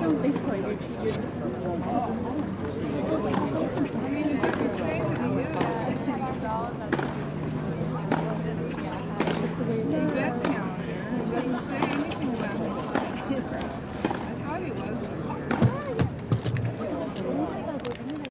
don't think so.